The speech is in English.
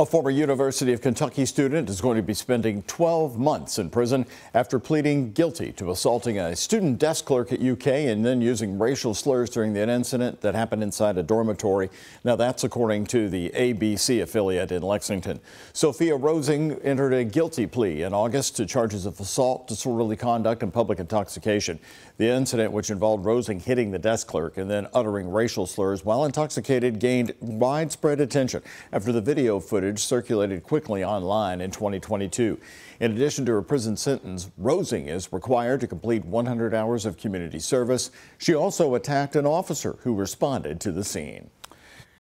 A former University of Kentucky student is going to be spending 12 months in prison after pleading guilty to assaulting a student desk clerk at UK and then using racial slurs during the incident that happened inside a dormitory. Now, that's according to the ABC affiliate in Lexington. Sophia Rosing entered a guilty plea in August to charges of assault, disorderly conduct, and public intoxication. The incident, which involved Rosing hitting the desk clerk and then uttering racial slurs while intoxicated, gained widespread attention after the video footage footage circulated quickly online in 2022. In addition to her prison sentence, Rosing is required to complete 100 hours of community service. She also attacked an officer who responded to the scene.